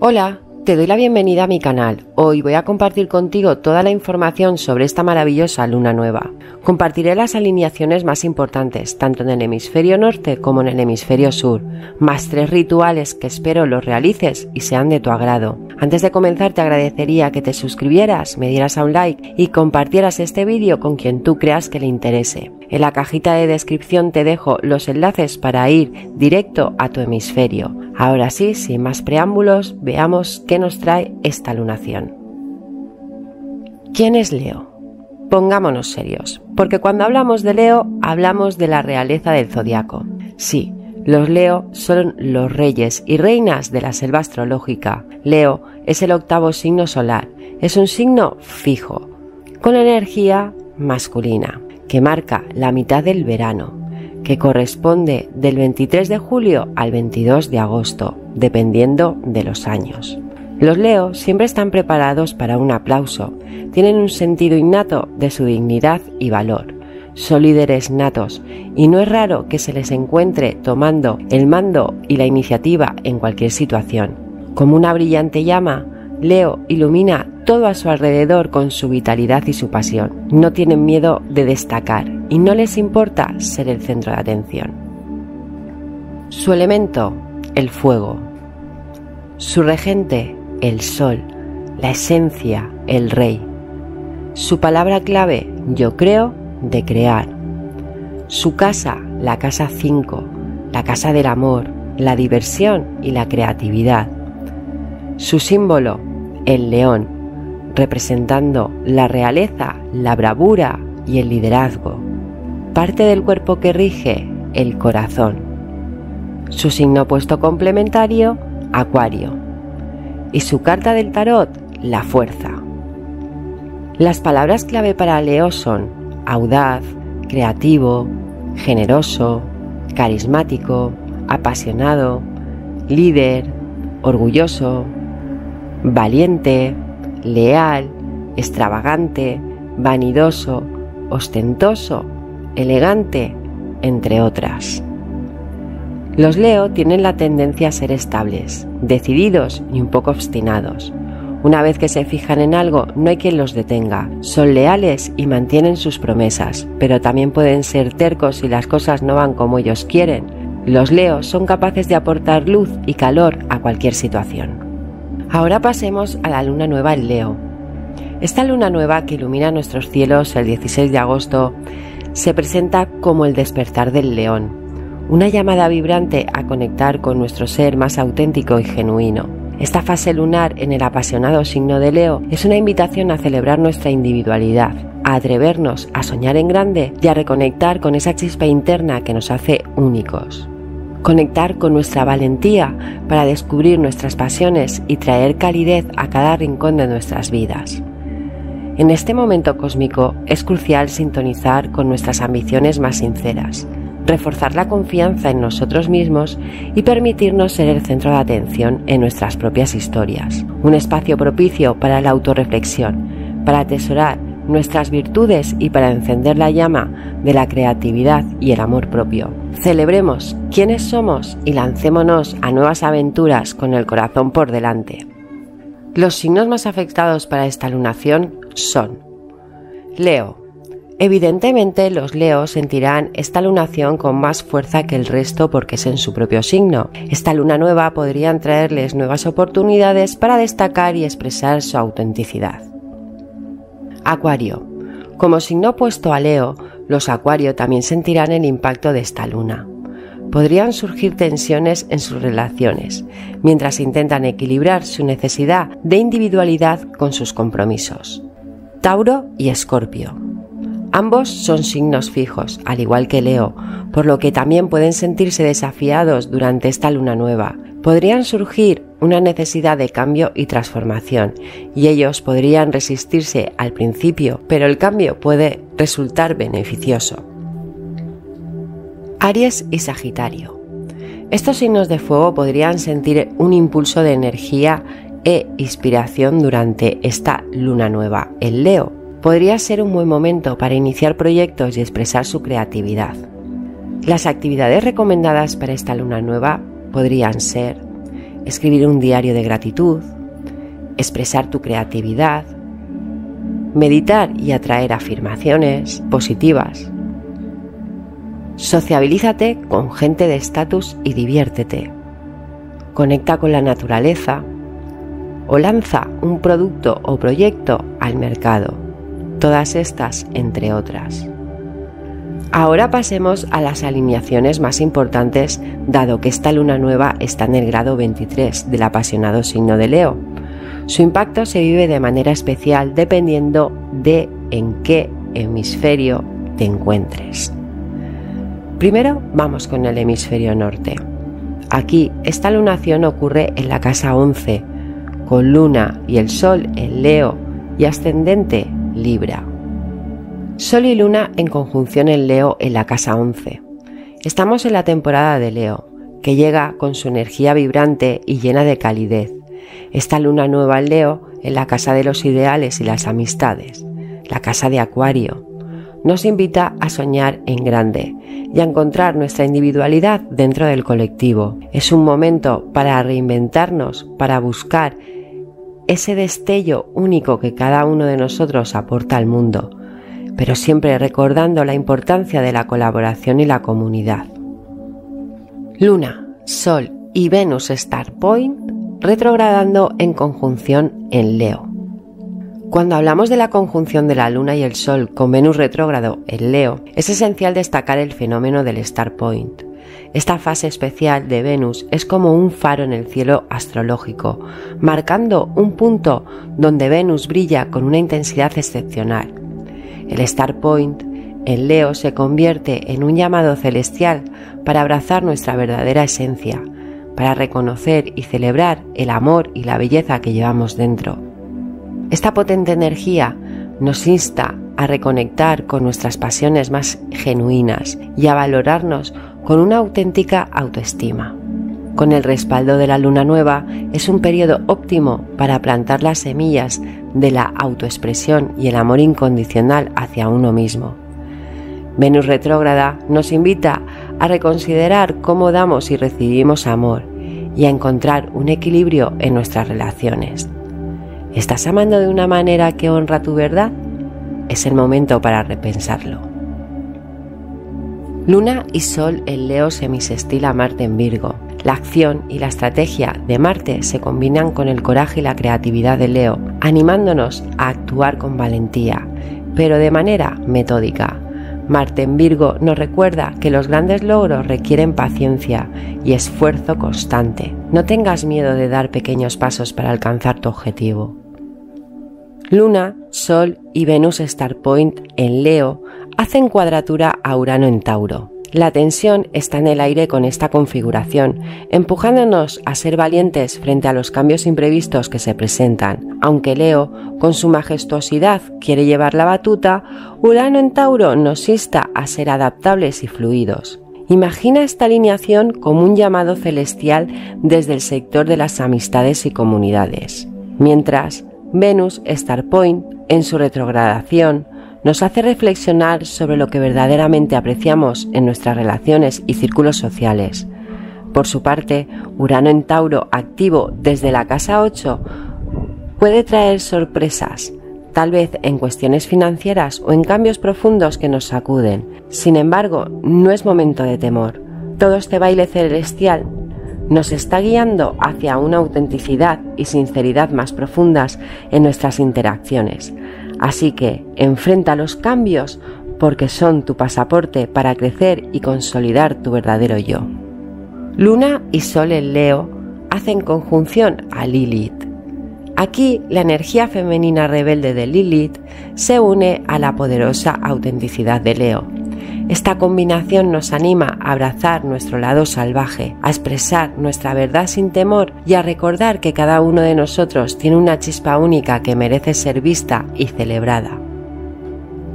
Hola, te doy la bienvenida a mi canal. Hoy voy a compartir contigo toda la información sobre esta maravillosa luna nueva. Compartiré las alineaciones más importantes, tanto en el hemisferio norte como en el hemisferio sur, más tres rituales que espero los realices y sean de tu agrado. Antes de comenzar te agradecería que te suscribieras, me dieras a un like y compartieras este vídeo con quien tú creas que le interese. En la cajita de descripción te dejo los enlaces para ir directo a tu hemisferio. Ahora sí, sin más preámbulos, veamos qué nos trae esta lunación. ¿Quién es Leo? Pongámonos serios, porque cuando hablamos de Leo hablamos de la realeza del zodiaco. Sí, los Leo son los reyes y reinas de la selva astrológica. Leo es el octavo signo solar, es un signo fijo, con energía masculina, que marca la mitad del verano que corresponde del 23 de julio al 22 de agosto, dependiendo de los años. Los Leo siempre están preparados para un aplauso, tienen un sentido innato de su dignidad y valor. Son líderes natos y no es raro que se les encuentre tomando el mando y la iniciativa en cualquier situación. Como una brillante llama, Leo ilumina todo a su alrededor con su vitalidad y su pasión. No tienen miedo de destacar y no les importa ser el centro de atención. Su elemento, el fuego. Su regente, el sol. La esencia, el rey. Su palabra clave, yo creo, de crear. Su casa, la casa 5, la casa del amor, la diversión y la creatividad. Su símbolo, el león, representando la realeza, la bravura y el liderazgo parte del cuerpo que rige el corazón. Su signo opuesto complementario, Acuario. Y su carta del tarot, la fuerza. Las palabras clave para Leo son audaz, creativo, generoso, carismático, apasionado, líder, orgulloso, valiente, leal, extravagante, vanidoso, ostentoso elegante, entre otras. Los Leo tienen la tendencia a ser estables, decididos y un poco obstinados. Una vez que se fijan en algo, no hay quien los detenga. Son leales y mantienen sus promesas, pero también pueden ser tercos si las cosas no van como ellos quieren. Los Leo son capaces de aportar luz y calor a cualquier situación. Ahora pasemos a la luna nueva en Leo. Esta luna nueva que ilumina nuestros cielos el 16 de agosto se presenta como el despertar del león, una llamada vibrante a conectar con nuestro ser más auténtico y genuino. Esta fase lunar en el apasionado signo de Leo es una invitación a celebrar nuestra individualidad, a atrevernos a soñar en grande y a reconectar con esa chispa interna que nos hace únicos. Conectar con nuestra valentía para descubrir nuestras pasiones y traer calidez a cada rincón de nuestras vidas. En este momento cósmico es crucial sintonizar con nuestras ambiciones más sinceras, reforzar la confianza en nosotros mismos y permitirnos ser el centro de atención en nuestras propias historias. Un espacio propicio para la autorreflexión, para atesorar nuestras virtudes y para encender la llama de la creatividad y el amor propio. Celebremos quiénes somos y lancémonos a nuevas aventuras con el corazón por delante. Los signos más afectados para esta lunación son Leo. Evidentemente los Leos sentirán esta lunación con más fuerza que el resto porque es en su propio signo. Esta luna nueva podría traerles nuevas oportunidades para destacar y expresar su autenticidad. Acuario. Como signo opuesto a Leo, los Acuario también sentirán el impacto de esta luna. Podrían surgir tensiones en sus relaciones, mientras intentan equilibrar su necesidad de individualidad con sus compromisos. Tauro y Escorpio. Ambos son signos fijos, al igual que Leo, por lo que también pueden sentirse desafiados durante esta luna nueva. Podrían surgir una necesidad de cambio y transformación, y ellos podrían resistirse al principio, pero el cambio puede resultar beneficioso. Aries y Sagitario. Estos signos de fuego podrían sentir un impulso de energía e inspiración durante esta luna nueva. El Leo podría ser un buen momento para iniciar proyectos y expresar su creatividad. Las actividades recomendadas para esta luna nueva podrían ser escribir un diario de gratitud, expresar tu creatividad, meditar y atraer afirmaciones positivas. Sociabilízate con gente de estatus y diviértete. Conecta con la naturaleza o lanza un producto o proyecto al mercado. Todas estas entre otras. Ahora pasemos a las alineaciones más importantes dado que esta luna nueva está en el grado 23 del apasionado signo de Leo. Su impacto se vive de manera especial dependiendo de en qué hemisferio te encuentres. Primero vamos con el hemisferio norte. Aquí esta lunación ocurre en la casa 11, con luna y el sol en Leo y ascendente Libra. Sol y Luna en conjunción en Leo en la casa 11. Estamos en la temporada de Leo, que llega con su energía vibrante y llena de calidez. Esta luna nueva en Leo en la casa de los ideales y las amistades, la casa de Acuario. Nos invita a soñar en grande y a encontrar nuestra individualidad dentro del colectivo. Es un momento para reinventarnos, para buscar ese destello único que cada uno de nosotros aporta al mundo pero siempre recordando la importancia de la colaboración y la comunidad. Luna, Sol y Venus Star Point retrogradando en conjunción en Leo. Cuando hablamos de la conjunción de la Luna y el Sol con Venus retrógrado en Leo, es esencial destacar el fenómeno del Star Point. Esta fase especial de Venus es como un faro en el cielo astrológico, marcando un punto donde Venus brilla con una intensidad excepcional. El Star Point en Leo se convierte en un llamado celestial para abrazar nuestra verdadera esencia, para reconocer y celebrar el amor y la belleza que llevamos dentro. Esta potente energía nos insta a reconectar con nuestras pasiones más genuinas y a valorarnos con una auténtica autoestima. Con el respaldo de la luna nueva es un periodo óptimo para plantar las semillas de la autoexpresión y el amor incondicional hacia uno mismo. Venus retrógrada nos invita a reconsiderar cómo damos y recibimos amor y a encontrar un equilibrio en nuestras relaciones. ¿Estás amando de una manera que honra tu verdad? Es el momento para repensarlo. Luna y Sol en Leo semisestila Marte en Virgo la acción y la estrategia de Marte se combinan con el coraje y la creatividad de Leo, animándonos a actuar con valentía, pero de manera metódica. Marte en Virgo nos recuerda que los grandes logros requieren paciencia y esfuerzo constante. No tengas miedo de dar pequeños pasos para alcanzar tu objetivo. Luna, Sol y Venus Star Point en Leo hacen cuadratura a Urano en Tauro. La tensión está en el aire con esta configuración, empujándonos a ser valientes frente a los cambios imprevistos que se presentan. Aunque Leo, con su majestuosidad, quiere llevar la batuta, Urano en Tauro nos insta a ser adaptables y fluidos. Imagina esta alineación como un llamado celestial desde el sector de las amistades y comunidades. Mientras, Venus Star Point, en su retrogradación, nos hace reflexionar sobre lo que verdaderamente apreciamos en nuestras relaciones y círculos sociales. Por su parte, Urano en Tauro activo desde la casa 8 puede traer sorpresas, tal vez en cuestiones financieras o en cambios profundos que nos sacuden. Sin embargo, no es momento de temor. Todo este baile celestial nos está guiando hacia una autenticidad y sinceridad más profundas en nuestras interacciones, Así que enfrenta los cambios porque son tu pasaporte para crecer y consolidar tu verdadero yo. Luna y Sol en Leo hacen conjunción a Lilith. Aquí la energía femenina rebelde de Lilith se une a la poderosa autenticidad de Leo esta combinación nos anima a abrazar nuestro lado salvaje, a expresar nuestra verdad sin temor y a recordar que cada uno de nosotros tiene una chispa única que merece ser vista y celebrada.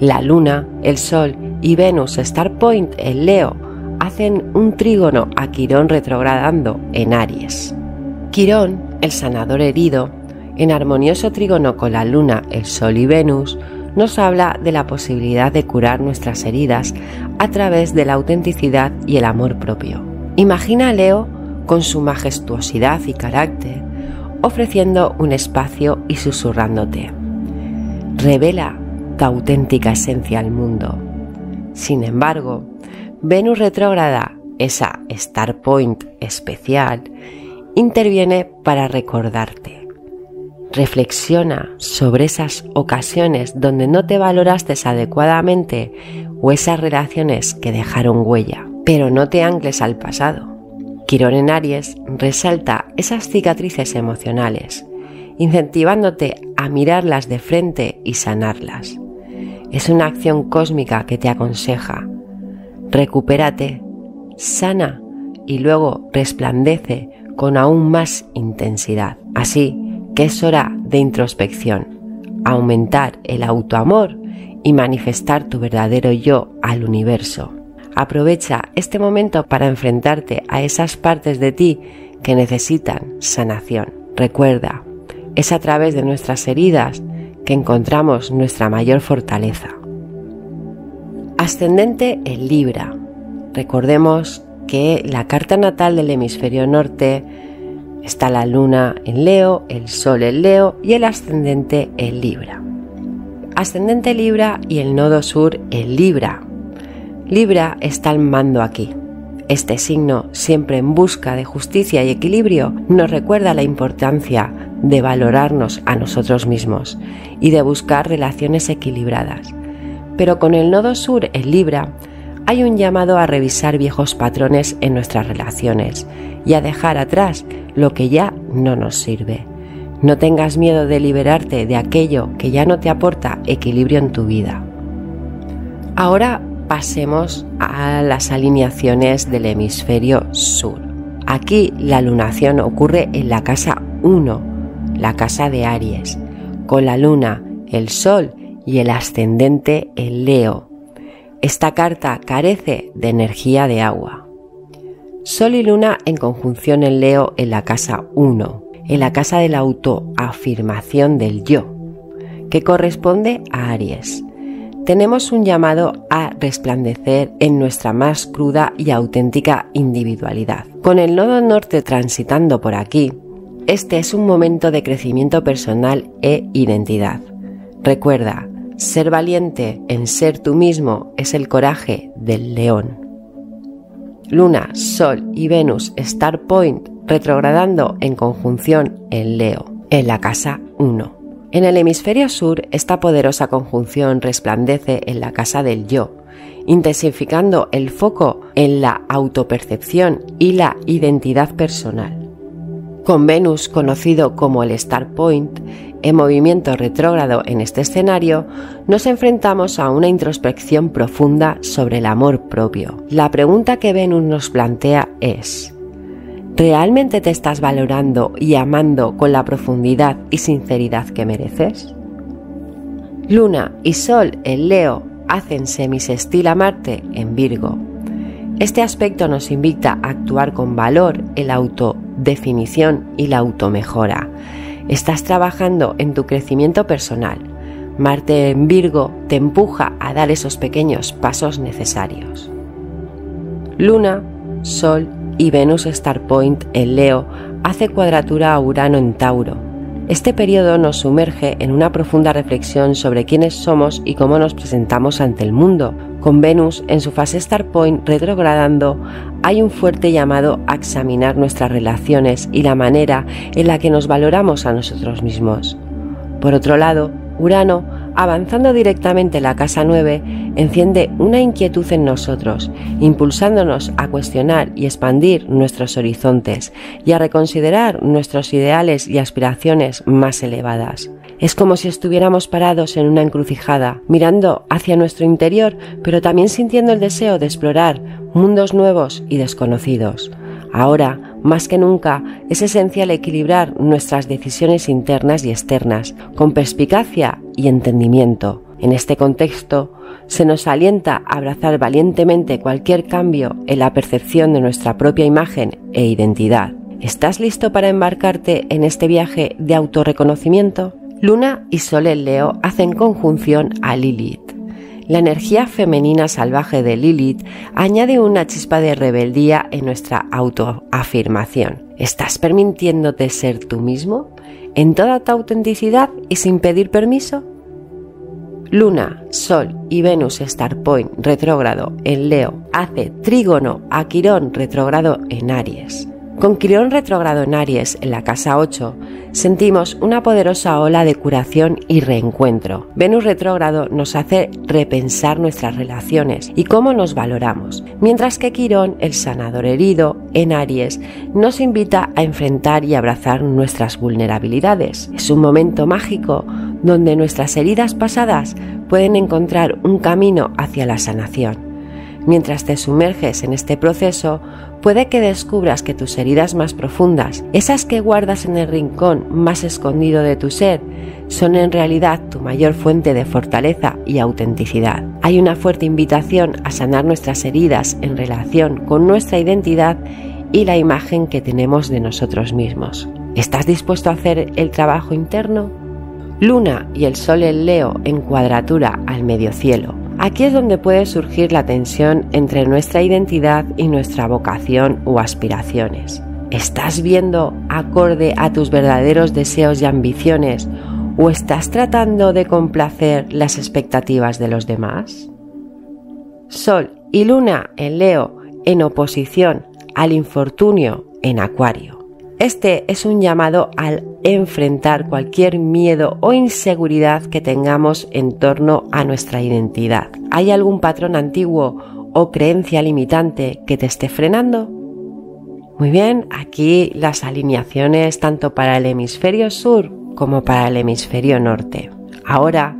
La Luna, el Sol y Venus Star Point en Leo hacen un trígono a Quirón retrogradando en Aries. Quirón, el sanador herido, en armonioso trígono con la Luna, el Sol y Venus, nos habla de la posibilidad de curar nuestras heridas a través de la autenticidad y el amor propio. Imagina a Leo con su majestuosidad y carácter, ofreciendo un espacio y susurrándote. Revela tu auténtica esencia al mundo. Sin embargo, Venus retrógrada, esa Star Point especial, interviene para recordarte. Reflexiona sobre esas ocasiones donde no te valoraste adecuadamente o esas relaciones que dejaron huella, pero no te ancles al pasado. Quirón en Aries resalta esas cicatrices emocionales, incentivándote a mirarlas de frente y sanarlas. Es una acción cósmica que te aconseja. Recupérate, sana y luego resplandece con aún más intensidad. Así que es hora de introspección, aumentar el autoamor y manifestar tu verdadero yo al universo. Aprovecha este momento para enfrentarte a esas partes de ti que necesitan sanación. Recuerda, es a través de nuestras heridas que encontramos nuestra mayor fortaleza. Ascendente en Libra. Recordemos que la carta natal del hemisferio norte está la luna en Leo, el sol en Leo y el ascendente en Libra. Ascendente Libra y el nodo sur en Libra. Libra está al mando aquí. Este signo, siempre en busca de justicia y equilibrio, nos recuerda la importancia de valorarnos a nosotros mismos y de buscar relaciones equilibradas. Pero con el nodo sur en Libra, hay un llamado a revisar viejos patrones en nuestras relaciones y a dejar atrás lo que ya no nos sirve. No tengas miedo de liberarte de aquello que ya no te aporta equilibrio en tu vida. Ahora pasemos a las alineaciones del hemisferio sur. Aquí la lunación ocurre en la casa 1, la casa de Aries, con la luna, el sol y el ascendente en Leo, esta carta carece de energía de agua. Sol y Luna en conjunción en Leo en la casa 1, en la casa de la autoafirmación del yo, que corresponde a Aries. Tenemos un llamado a resplandecer en nuestra más cruda y auténtica individualidad. Con el nodo norte transitando por aquí, este es un momento de crecimiento personal e identidad. Recuerda, ser valiente en ser tú mismo es el coraje del león. Luna, Sol y Venus Star Point retrogradando en conjunción en Leo, en la casa 1. En el hemisferio sur, esta poderosa conjunción resplandece en la casa del yo, intensificando el foco en la autopercepción y la identidad personal. Con Venus, conocido como el Star Point, en movimiento retrógrado en este escenario, nos enfrentamos a una introspección profunda sobre el amor propio. La pregunta que Venus nos plantea es, ¿realmente te estás valorando y amando con la profundidad y sinceridad que mereces? Luna y Sol en Leo hacen semisestil a Marte en Virgo. Este aspecto nos invita a actuar con valor en la autodefinición y la automejora Estás trabajando en tu crecimiento personal. Marte en Virgo te empuja a dar esos pequeños pasos necesarios. Luna, Sol y Venus Star Point en Leo hace cuadratura a Urano en Tauro este periodo nos sumerge en una profunda reflexión sobre quiénes somos y cómo nos presentamos ante el mundo. Con Venus en su fase Star Point retrogradando, hay un fuerte llamado a examinar nuestras relaciones y la manera en la que nos valoramos a nosotros mismos. Por otro lado, Urano, avanzando directamente la casa 9, enciende una inquietud en nosotros, impulsándonos a cuestionar y expandir nuestros horizontes y a reconsiderar nuestros ideales y aspiraciones más elevadas. Es como si estuviéramos parados en una encrucijada, mirando hacia nuestro interior, pero también sintiendo el deseo de explorar mundos nuevos y desconocidos. Ahora, más que nunca, es esencial equilibrar nuestras decisiones internas y externas con perspicacia y entendimiento. En este contexto, se nos alienta a abrazar valientemente cualquier cambio en la percepción de nuestra propia imagen e identidad. ¿Estás listo para embarcarte en este viaje de autorreconocimiento? Luna y Sol en Leo hacen conjunción a Lilith La energía femenina salvaje de Lilith añade una chispa de rebeldía en nuestra autoafirmación. ¿Estás permitiéndote ser tú mismo en toda tu autenticidad y sin pedir permiso? Luna, Sol y Venus Star Point retrógrado en Leo hace trígono a Quirón retrógrado en Aries. Con Quirón retrogrado en Aries en la casa 8, sentimos una poderosa ola de curación y reencuentro. Venus retrógrado nos hace repensar nuestras relaciones y cómo nos valoramos, mientras que Quirón, el sanador herido, en Aries, nos invita a enfrentar y abrazar nuestras vulnerabilidades. Es un momento mágico donde nuestras heridas pasadas pueden encontrar un camino hacia la sanación. Mientras te sumerges en este proceso, puede que descubras que tus heridas más profundas, esas que guardas en el rincón más escondido de tu ser, son en realidad tu mayor fuente de fortaleza y autenticidad. Hay una fuerte invitación a sanar nuestras heridas en relación con nuestra identidad y la imagen que tenemos de nosotros mismos. ¿Estás dispuesto a hacer el trabajo interno? Luna y el Sol en Leo en cuadratura al medio cielo Aquí es donde puede surgir la tensión entre nuestra identidad y nuestra vocación o aspiraciones. ¿Estás viendo acorde a tus verdaderos deseos y ambiciones o estás tratando de complacer las expectativas de los demás? Sol y Luna en Leo en oposición al infortunio en Acuario. Este es un llamado al enfrentar cualquier miedo o inseguridad que tengamos en torno a nuestra identidad. ¿Hay algún patrón antiguo o creencia limitante que te esté frenando? Muy bien, aquí las alineaciones tanto para el hemisferio sur como para el hemisferio norte. Ahora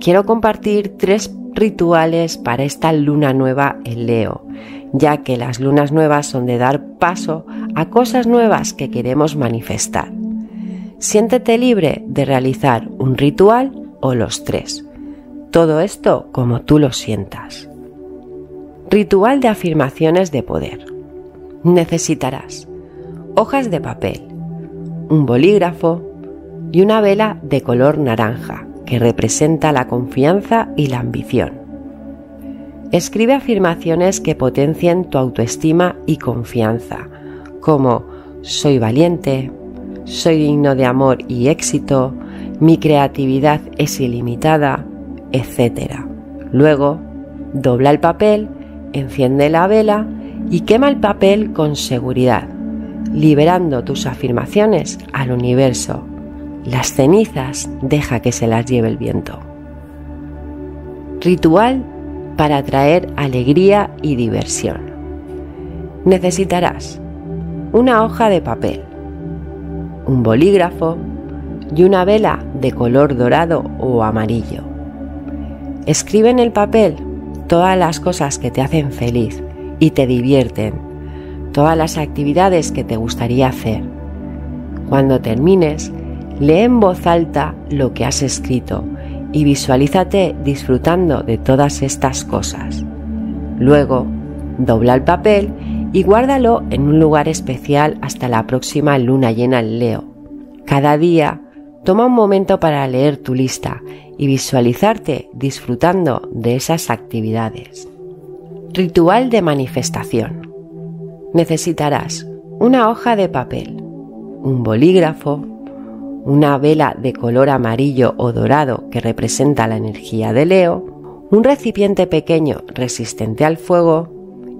quiero compartir tres rituales para esta luna nueva en Leo ya que las lunas nuevas son de dar paso a cosas nuevas que queremos manifestar. Siéntete libre de realizar un ritual o los tres. Todo esto como tú lo sientas. Ritual de afirmaciones de poder. Necesitarás hojas de papel, un bolígrafo y una vela de color naranja que representa la confianza y la ambición. Escribe afirmaciones que potencien tu autoestima y confianza, como soy valiente, soy digno de amor y éxito, mi creatividad es ilimitada, etc. Luego, dobla el papel, enciende la vela y quema el papel con seguridad, liberando tus afirmaciones al universo. Las cenizas deja que se las lleve el viento. Ritual para traer alegría y diversión. Necesitarás una hoja de papel, un bolígrafo y una vela de color dorado o amarillo. Escribe en el papel todas las cosas que te hacen feliz y te divierten, todas las actividades que te gustaría hacer. Cuando termines, lee en voz alta lo que has escrito y visualízate disfrutando de todas estas cosas. Luego, dobla el papel y guárdalo en un lugar especial hasta la próxima luna llena en Leo. Cada día, toma un momento para leer tu lista y visualizarte disfrutando de esas actividades. Ritual de manifestación. Necesitarás una hoja de papel, un bolígrafo, una vela de color amarillo o dorado que representa la energía de Leo, un recipiente pequeño resistente al fuego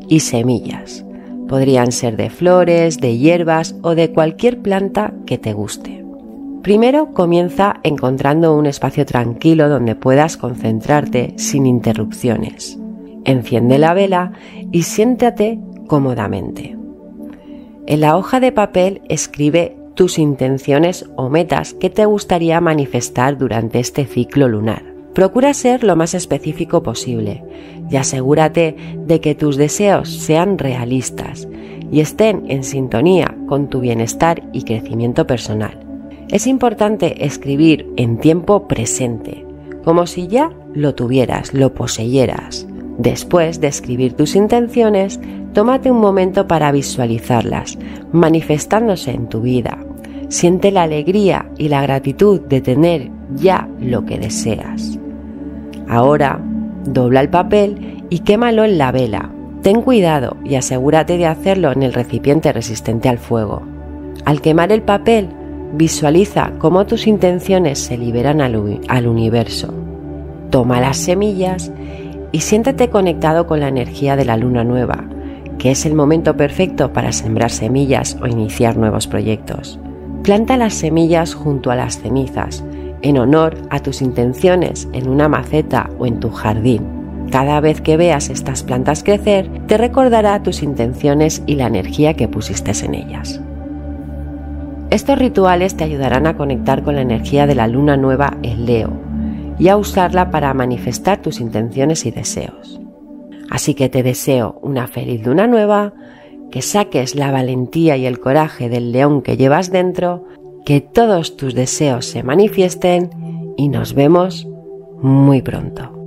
y semillas. Podrían ser de flores, de hierbas o de cualquier planta que te guste. Primero comienza encontrando un espacio tranquilo donde puedas concentrarte sin interrupciones. Enciende la vela y siéntate cómodamente. En la hoja de papel escribe tus intenciones o metas que te gustaría manifestar durante este ciclo lunar. Procura ser lo más específico posible y asegúrate de que tus deseos sean realistas y estén en sintonía con tu bienestar y crecimiento personal. Es importante escribir en tiempo presente, como si ya lo tuvieras, lo poseyeras. Después de escribir tus intenciones, tómate un momento para visualizarlas, manifestándose en tu vida, Siente la alegría y la gratitud de tener ya lo que deseas. Ahora dobla el papel y quémalo en la vela. Ten cuidado y asegúrate de hacerlo en el recipiente resistente al fuego. Al quemar el papel, visualiza cómo tus intenciones se liberan al, universo. Toma las semillas y siéntate conectado con la energía de la luna nueva, que es el momento perfecto para sembrar semillas o iniciar nuevos proyectos. Planta las semillas junto a las cenizas, en honor a tus intenciones en una maceta o en tu jardín. Cada vez que veas estas plantas crecer, te recordará tus intenciones y la energía que pusiste en ellas. Estos rituales te ayudarán a conectar con la energía de la luna nueva en Leo y a usarla para manifestar tus intenciones y deseos. Así que te deseo una feliz luna nueva, que saques la valentía y el coraje del león que llevas dentro, que todos tus deseos se manifiesten y nos vemos muy pronto.